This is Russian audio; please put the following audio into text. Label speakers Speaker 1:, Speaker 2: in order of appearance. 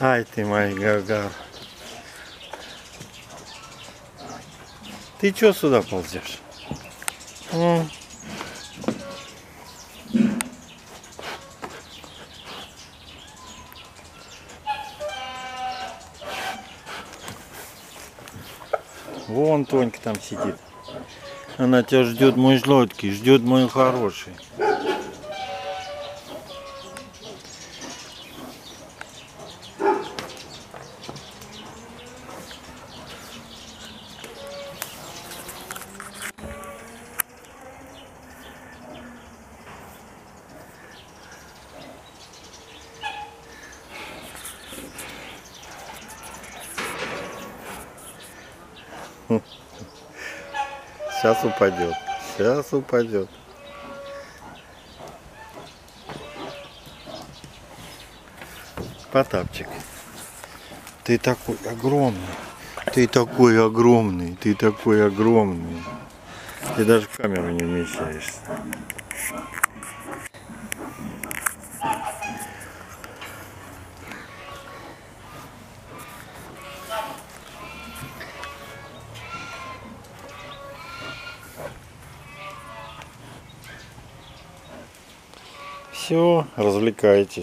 Speaker 1: Ай ты мой гагар. Ты чё сюда ползешь? М? Вон Тонька там сидит. Она тебя ждет, мой сладкий, ждет мой хороший. Сейчас упадет. Сейчас упадет. Потапчик. Ты такой огромный. Ты такой огромный. Ты такой огромный. Ты даже в камеру не вмещаешься. Все, развлекайтесь.